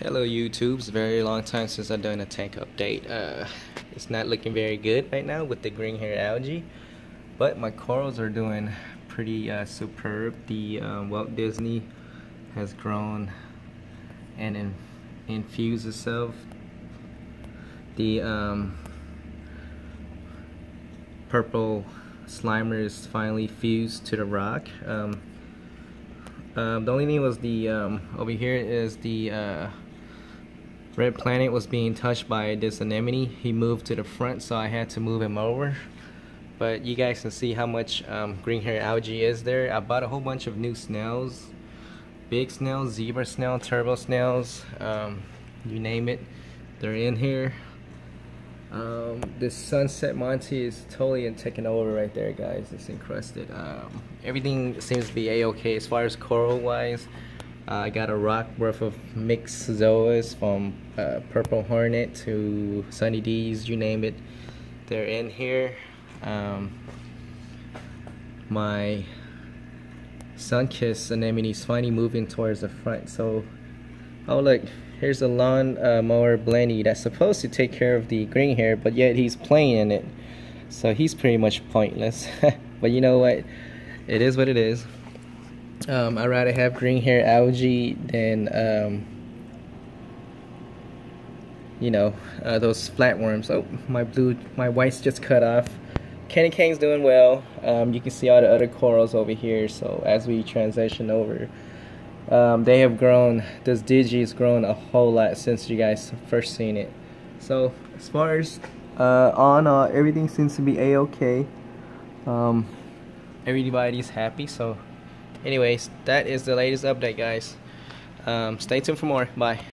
Hello YouTube, it's a very long time since I've done a tank update. Uh, it's not looking very good right now with the green hair algae, but my corals are doing pretty uh, superb. The um, Walt Disney has grown and in infused itself. The um, purple slimer is finally fused to the rock. Um, um, the only thing was the um, over here is the uh, Red Planet was being touched by this anemone. He moved to the front, so I had to move him over. But you guys can see how much um, green hair algae is there. I bought a whole bunch of new snails. Big snails, zebra snail, turbo snails, um, you name it. They're in here. Um, this Sunset Monty is totally taking over right there, guys. It's encrusted. Um, everything seems to be a-okay as far as coral wise. Uh, I got a rock worth of mixed zoas from uh, Purple Hornet to Sunny D's, you name it. They're in here. Um, my Sunkist anemone's finally moving towards the front. So, oh look, here's a lawn uh, mower Blenny that's supposed to take care of the green hair, but yet he's playing in it. So he's pretty much pointless. but you know what? It is what it is. Um, I'd rather have green hair algae than, um, you know, uh, those flatworms. Oh, my blue, my white's just cut off. candy cane's doing well. Um, you can see all the other corals over here. So as we transition over, um, they have grown. This digi has grown a whole lot since you guys first seen it. So as far as uh, on, uh, everything seems to be a-okay. Um, everybody's happy. So anyways, that is the latest update, guys. Um, stay tuned for more. Bye.